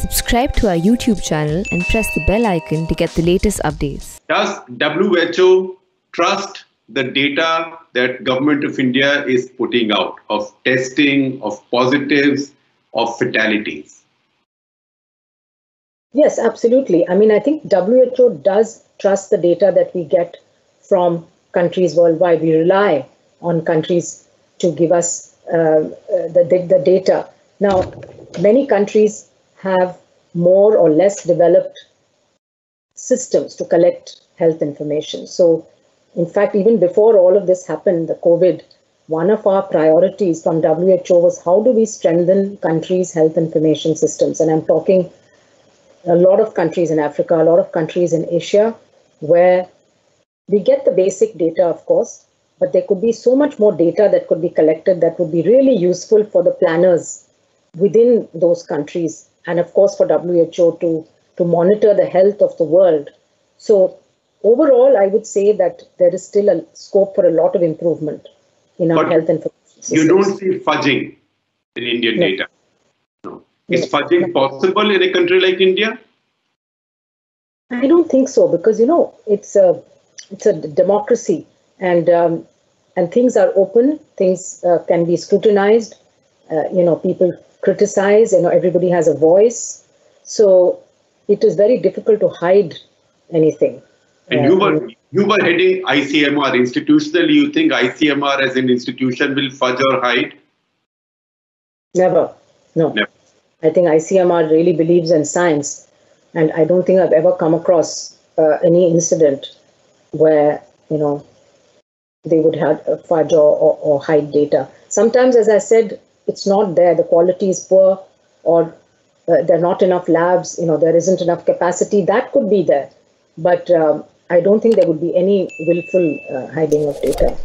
Subscribe to our YouTube channel and press the bell icon to get the latest updates. Does WHO trust the data that government of India is putting out of testing, of positives, of fatalities? Yes, absolutely. I mean, I think WHO does trust the data that we get from countries worldwide. We rely on countries to give us uh, uh, the, the, the data. Now, many countries have more or less developed systems to collect health information. So, in fact, even before all of this happened, the COVID, one of our priorities from WHO was how do we strengthen countries' health information systems? And I'm talking a lot of countries in Africa, a lot of countries in Asia, where we get the basic data, of course, but there could be so much more data that could be collected that would be really useful for the planners within those countries and of course for WHO to, to monitor the health of the world. So overall, I would say that there is still a scope for a lot of improvement in our But health information systems. You don't see fudging in Indian No. data. No. Is No. fudging possible in a country like India? I don't think so because you know it's a it's a democracy and um, and things are open. Things uh, can be scrutinized. Uh, you know, people criticize. You know, everybody has a voice. So it is very difficult to hide anything. And Uh, you were you were heading ICMR institutionally. You think ICMR as an institution will fudge or hide? Never. No. Never. I think ICMR really believes in science, and I don't think I've ever come across uh, any incident where you know they would have a fudge or, or, or hide data. Sometimes, as I said, it's not there. The quality is poor, or uh, there are not enough labs. You know, there isn't enough capacity. That could be there, but um, I don't think there would be any willful uh, hiding of data.